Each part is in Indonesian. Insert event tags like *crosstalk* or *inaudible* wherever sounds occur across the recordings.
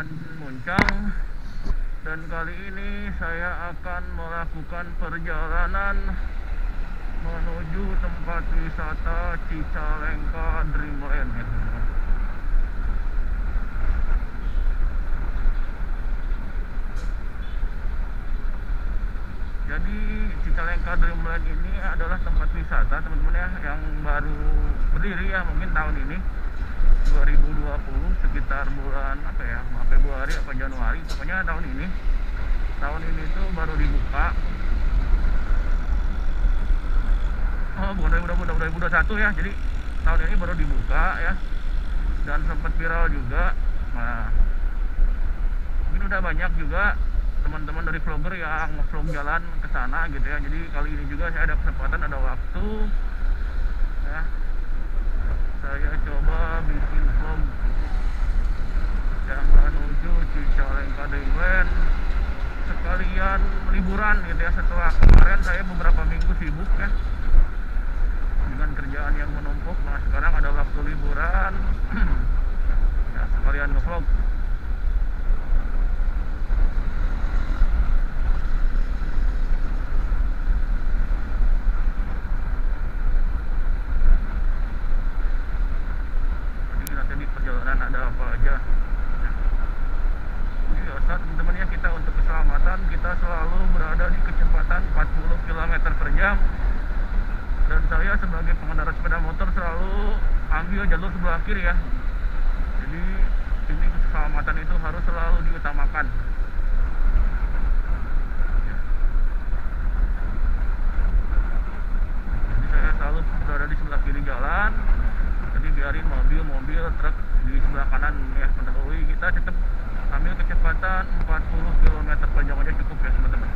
Parakan Muncang dan kali ini saya akan melakukan perjalanan menuju tempat wisata Cicalengka Dreamland ya. Jadi Cicalengka Dreamland ini adalah tempat wisata teman-teman ya yang baru berdiri ya mungkin tahun ini 2020 sekitar bulan apa ya? Februari apa Januari pokoknya tahun ini. Tahun ini tuh baru dibuka. Oh bukan 2020 2021 ya. Jadi tahun ini baru dibuka ya. Dan sempat viral juga. Nah mungkin udah banyak juga teman-teman dari vlogger yang vlog jalan ke sana gitu ya. Jadi kali ini juga saya ada kesempatan ada waktu ya saya coba bikin vlog yang menuju Cicalengka Dreamland sekalian liburan gitu ya. Setelah kemarin saya beberapa minggu sibuk ya. Dengan kerjaan yang menumpuk. Nah sekarang ada waktu liburan. Ya *clears throat* sekalian ngevlog jadi nanti di perjalanan ada apa aja jadi biasa teman-teman ya kita untuk keselamatan kita selalu berada di kecepatan 40 km per jam dan saya sebagai pengendara sepeda motor selalu ambil jalur sebelah kiri ya. Jadi ini keselamatan itu harus selalu diutamakan. Jadi saya selalu berada di sebelah kiri jalan jadi biarin mobil-mobil truk di sebelah kanan ya mendahului kita tetap ambil kecepatan 40 km per jam aja cukup ya teman-teman.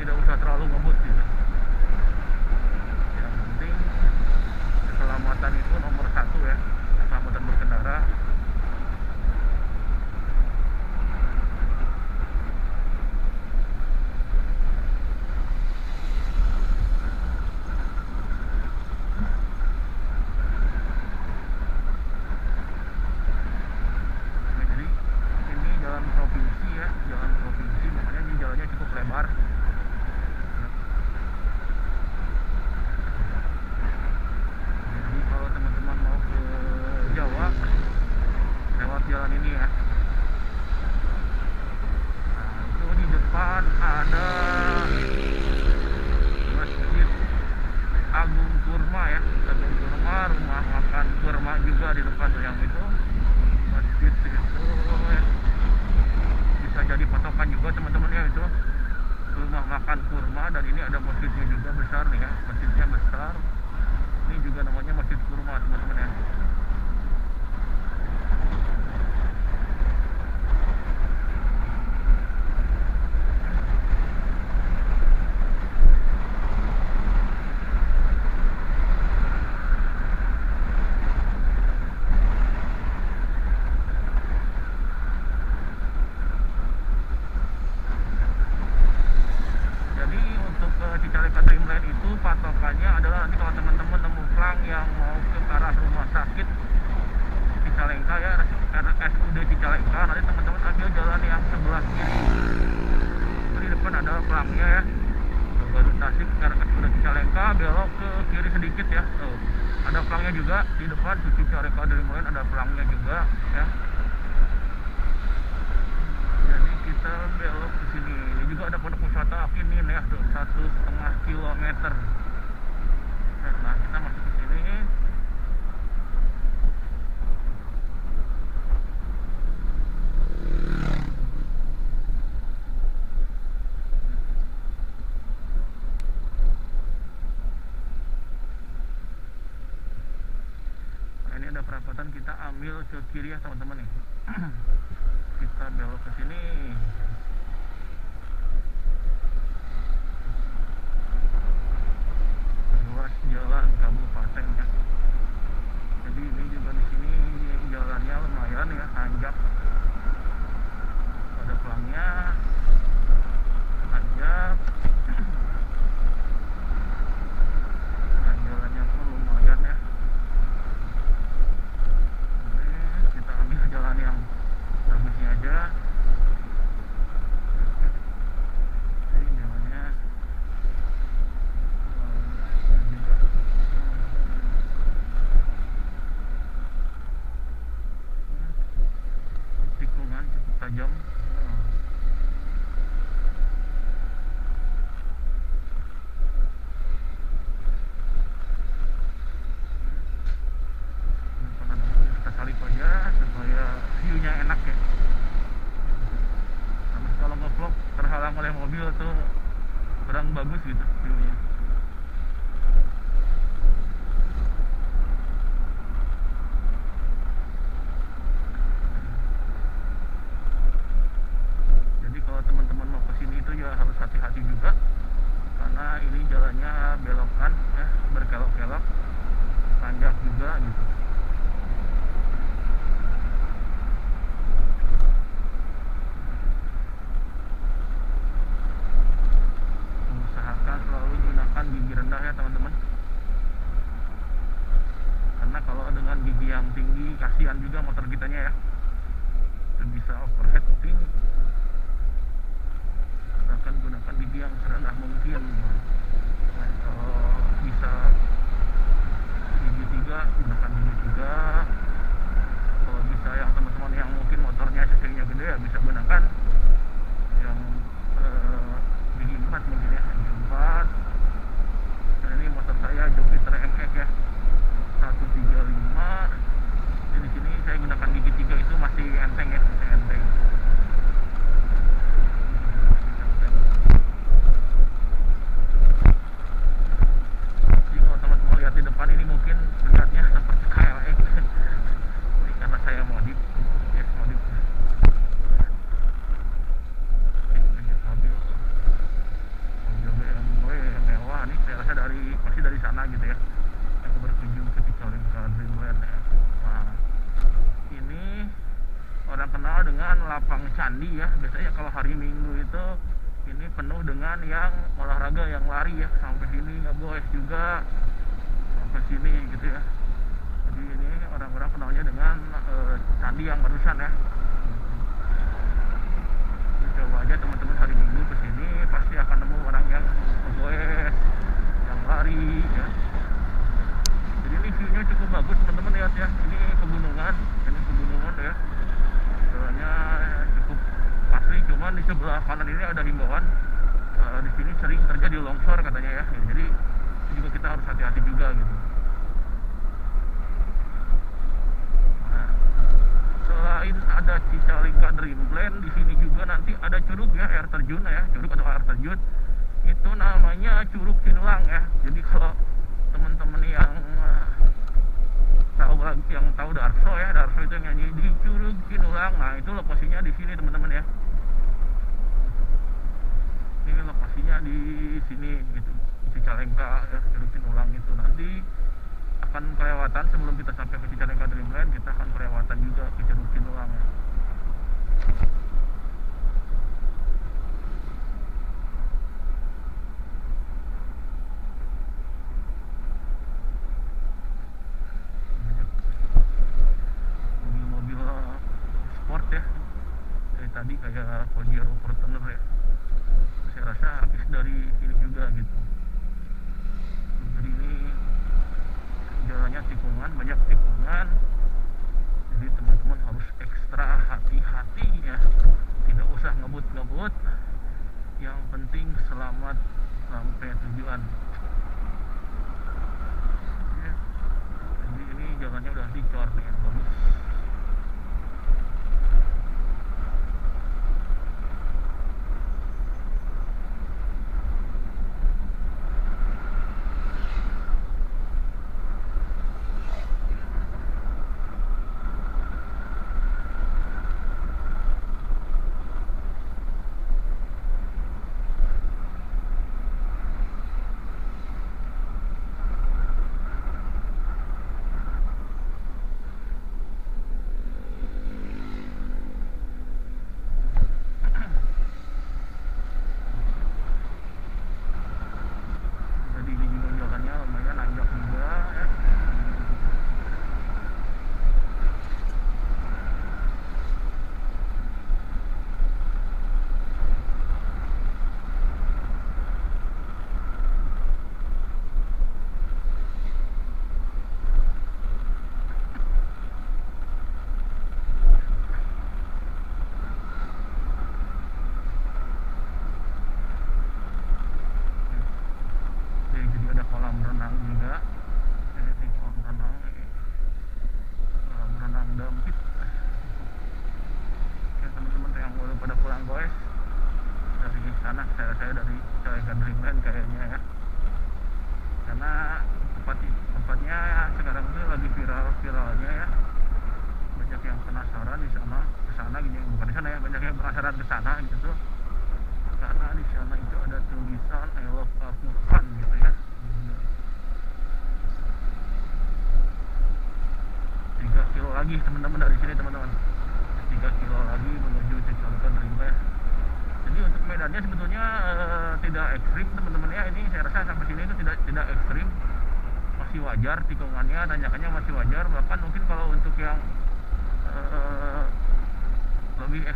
Tidak usah terlalu ngebut gitu yang penting keselamatan itu nomor satu ya keselamatan berkendara Nah, jadi ini jalan provinsi ya jalan provinsi makanya ini jalannya cukup lebar jadi kalau teman-teman mau ke Jawa lewat jalan ini ya nah, itu di depan ada masjid Agung Kurma ya Agung Kurma rumah makan kurma juga di depan tuh yang itu masjid itu ya bisa jadi patokan juga teman-teman ya itu rumah makan kurma dan ini ada masjidnya juga besar nih ya masjidnya besar ini juga namanya masjid kurma teman-teman ya Jadi untuk ke Cicalengka Dreamland itu patokannya adalah nanti kalau teman-teman nemu plang yang mau ke arah rumah sakit Cicalengka ya RSUD Cicalengka nanti teman-teman ambil jalan yang sebelah kiri. Itu di depan ada pelangnya ya. Baru Tasik RSUD Cicalengka belok ke kiri sedikit ya. Tuh. Ada pelangnya juga di depan Cicalengka Dreamland ada pelangnya juga ya. Jadi kita belok ke sini. Ini juga ada pondok wisata Akinin ya, tuh satu setengah kilometer. Nah, kita masuk ke sini. Nah, ini ada perapatan kita ambil ke kiri ya teman-teman nih. Dengan lapang candi ya. Biasanya kalau hari minggu itu ini penuh dengan yang olahraga yang lari ya. Sampai sini boleh juga. Sampai sini gitu ya. Jadi ini orang-orang kenalnya dengan eh, candi yang barusan ya. Jadi coba aja teman-teman hari minggu ke sini pasti akan nemu orang yang ngegoes yang lari ya. Jadi ini view-nya cukup bagus teman-teman lihat ya. Ini pegunungan ini pegunungan ya jalannya cukup asli cuman di sebelah kanan ini ada himbauan eh, di sini sering terjadi longsor katanya ya. Jadi juga kita harus hati-hati juga gitu. Nah, selain ada Cicalengka Dreamland di sini juga nanti ada curug ya air terjun ya curug atau air terjun. Itu namanya curug Sinulang ya. Jadi kalau teman-teman yang eh, tahu yang tahu Darso ya Darso itu yang nyanyi. Di curug Sinulang nah itu lokasinya di sini teman-teman ya. Ini lokasinya di sini gitu. Cicalengka ya curug Sinulang itu nanti akan kelewatan sebelum kita sampai ke Cicalengka Dreamland kita akan kelewatan juga ke Curug Sinulang ya.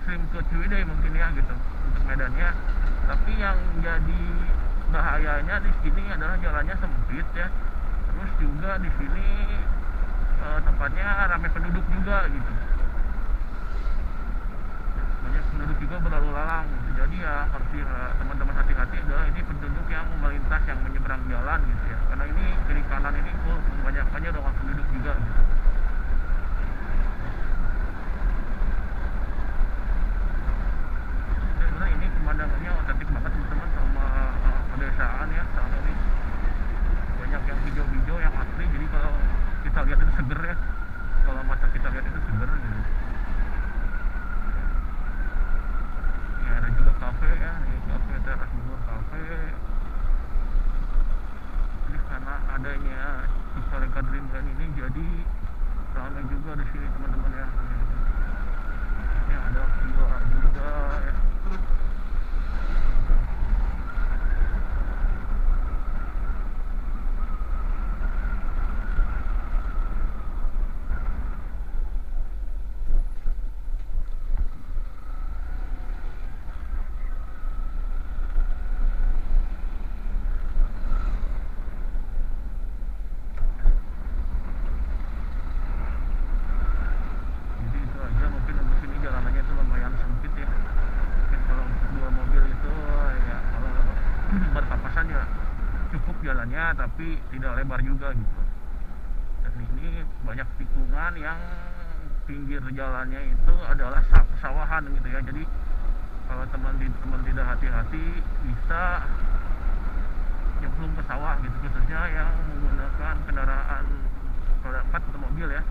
ekstrim ke Ciwidey mungkin ya gitu. Untuk medannya. Tapi yang jadi bahayanya di sini adalah jalannya sempit ya. Terus juga di sini e, tempatnya ramai penduduk juga gitu. Banyak penduduk juga berlalu lalang. Gitu. jadi ya harus teman-teman hati-hati adalah ini penduduk yang melintas yang menyeberang jalan gitu ya. Karena ini kiri kanan ini full banyaknya banyak penduduk juga gitu. panjangnya tapi tidak lebar juga gitu. Dan ini banyak tikungan yang pinggir jalannya itu adalah sawahan gitu ya. Jadi kalau teman-teman tidak hati-hati bisa nyemplung ke sawah gitu. Khususnya yang menggunakan kendaraan roda empat atau mobil ya.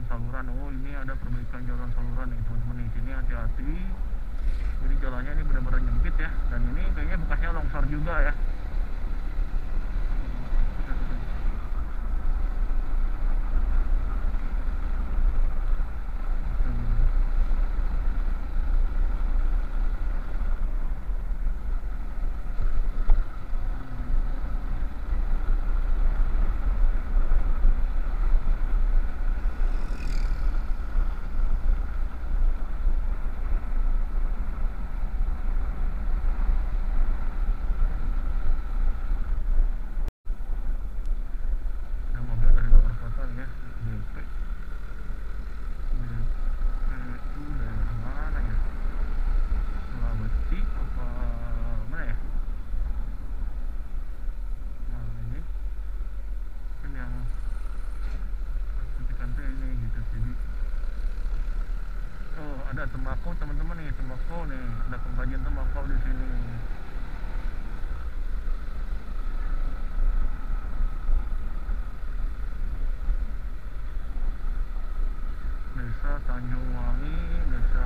jalan saluran. Oh ini ada perbaikan jalan saluran nih teman-teman. Di sini hati-hati. Jadi jalannya ini benar-benar nyempit ya. Dan ini kayaknya bekasnya longsor juga ya. Tembakau teman-teman nih tembakau nih. Ada pembagian tembakau di sini desa Tanjungwangi desa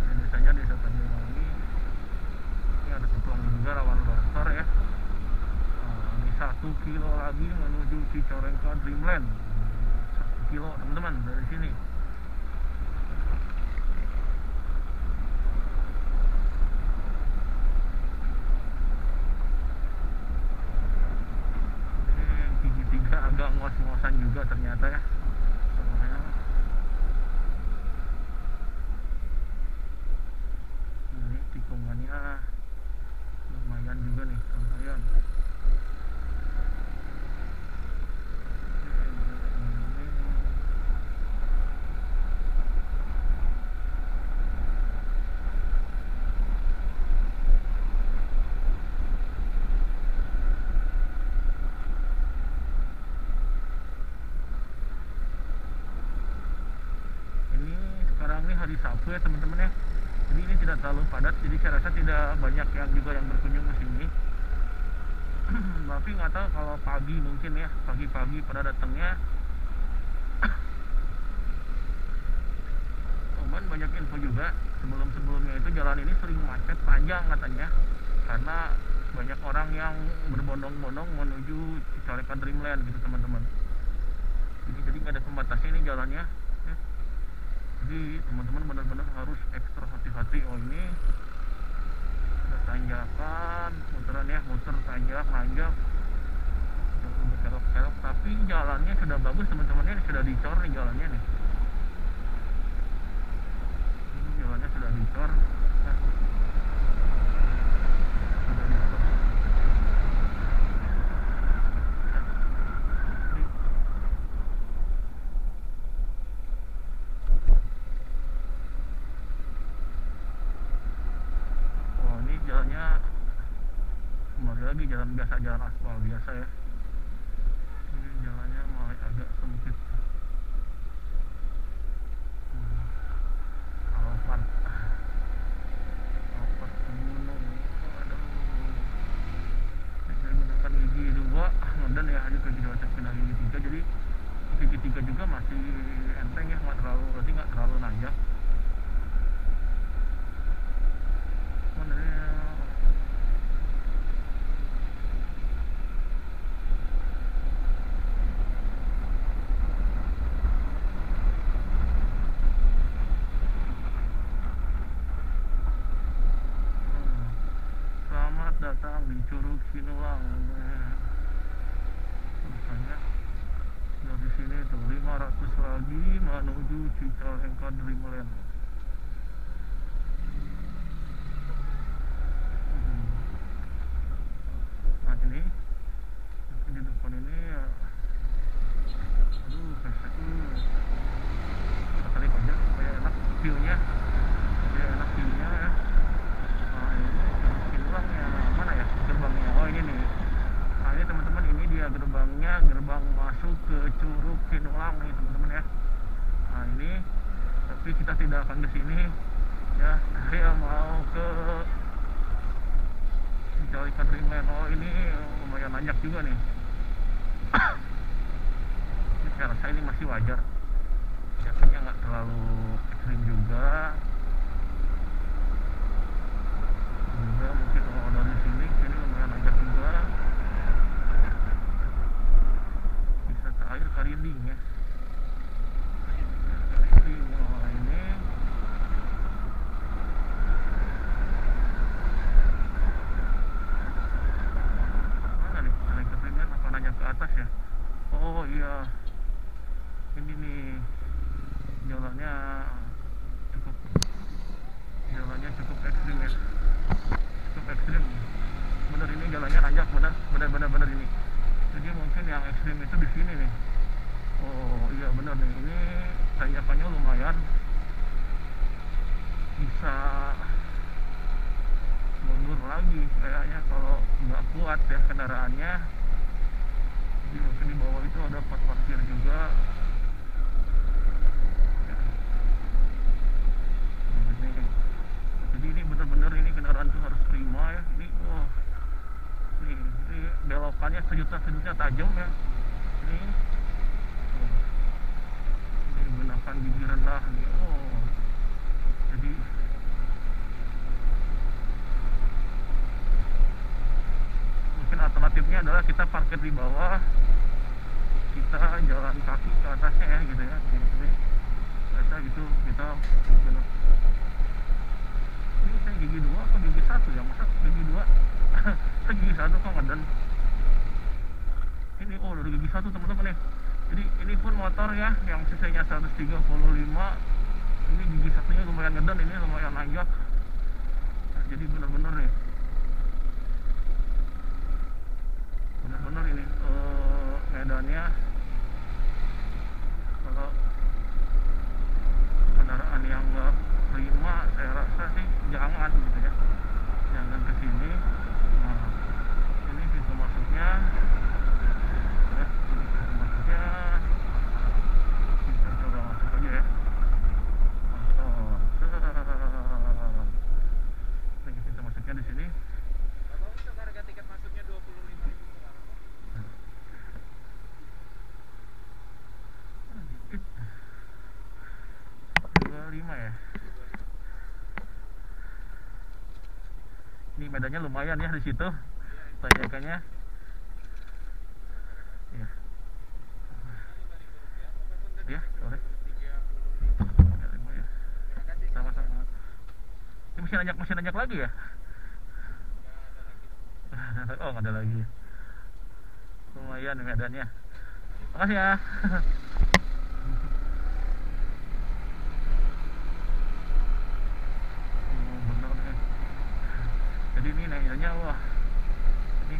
ini desanya desa Tanjungwangi ini ada tutuang juga rawan longsor ya Eh, ini satu kilo lagi menuju Cicorengka Dreamland satu kilo teman-teman dari sini ini gigi tiga agak ngos-ngosan juga ternyata ya Soalnya ini tikungannya lumayan juga nih lumayan ini sekarang ini hari Sabtu ya teman-teman ya. Jadi ini tidak terlalu padat jadi saya rasa tidak banyak yang juga yang berkunjung ke sini. *clears throat* Tapi nggak tahu kalau pagi mungkin ya pagi-pagi pada datangnya. *clears throat* Cuman banyak info juga sebelum-sebelumnya itu jalan ini sering macet panjang katanya. Karena banyak orang yang berbondong-bondong menuju Cicalengka Dreamland gitu teman-teman. Jadi jadi nggak ada pembatasnya ini jalannya. ya. Jadi teman-teman benar-benar harus ekstra hati-hati. Oh ini ada tanjakan muteran ya muter tanjak nanjak berkelok-kelok tapi jalannya sudah bagus teman-teman ini sudah dicor nih jalannya nih. Ini jalannya sudah dicor. ya. sudah dicor Ya. Ini Oh ini jalannya kembali lagi jalan biasa jalan aspal biasa ya. Ini jalannya mulai agak sempit. Hmm. Alphard. Alphard gunung. Aduh. Ini saya gunakan gigi dua dan ya ini gigi dua saya pindah gigi tiga jadi gigi tiga juga masih enteng ya nggak terlalu berarti nggak terlalu nanjak. Mana ya? Hmm. Selamat datang di Sinulang. Tulisannya dari sini tuh 500 lagi menuju Cicalengka Dreamland. Hmm. Nah ini di depan ini ya aduh pesek tuh kita tarik aja supaya enak view-nya supaya enak view-nya ya nah ini Curug Sinulang ya mana ya gerbangnya oh ini nih nah ini teman-teman ini dia gerbangnya gerbang masuk ke Curug Sinulang nih teman-teman ya nah ini tapi kita tidak akan ke sini. Ya saya mau ke Cicalengka Dreamland oh ini lumayan nanjak juga nih. Ini saya rasa ini masih wajar. Jatuhnya nggak terlalu ekstrim juga. Juga mungkin kalau dari sini sini lumayan nanjak juga. Wisata air Karinding ya Karinding oh, ini mana nih naik ke Dreamland apa nanya ke atas ya oh iya ini nih jalannya cukup. Jalannya cukup ekstrim ya. Cukup ekstrim. Bener ini jalannya nanjak bener. Bener bener bener ini. Jadi mungkin yang ekstrim itu di sini nih. Oh iya bener nih. Ini tanjakannya lumayan bisa mundur lagi kayaknya kalau nggak kuat ya kendaraannya. Jadi mungkin di bawah itu ada pot parkir juga bener ini kendaraan tuh harus prima ya ini oh ini, belokannya sejuta sejuta tajam ya ini oh. ini gunakan gigi rendah nih oh jadi mungkin alternatifnya adalah kita parkir di bawah kita jalan kaki ke atasnya ya gitu ya ini, ini. Gitu kita gigi dua atau gigi satu? Ya masa gigi dua. *laughs* Saya gigi satu kok ngeden ini oh dari gigi satu teman-teman nih jadi ini pun motor ya yang sisanya 135 ini gigi satunya lumayan ngeden ini lumayan nanjak nah, jadi bener-bener nih. Bener-bener ini eh, medannya. Kalau kendaraan yang nggak prima saya rasa sih jangan gitu ya jangan ke sini nah ini pintu masuknya ya ini pintu masuknya kita coba masuk aja ya masuk Set. ini pintu masuknya di sini Bapak untuk harga tiket masuknya 25.000 per orang. dikit 25 ya ini medannya lumayan ya di situ. Tanjakannya. Ya boleh. Sama-sama. Ini masih nanjak masih nanjak lagi ya? *laughs* Oh nggak ada lagi. Lumayan medannya. Makasih ya *laughs* Oh, bener nih. jadi ini nanya wah ini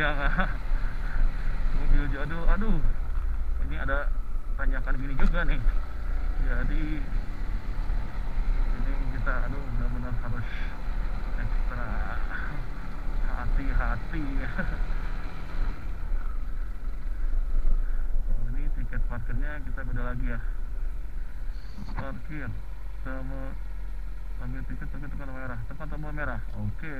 yang *laughs* mobil jadul aduh ini ada tanjakan gini juga nih. Jadi ini kita aduh benar-benar harus ekstra hati-hati. Oh, *laughs* ini tiket parkirnya kita beda lagi ya. Parkir sama ambil tiket pakai tombol merah. Tekan tombol merah. Oke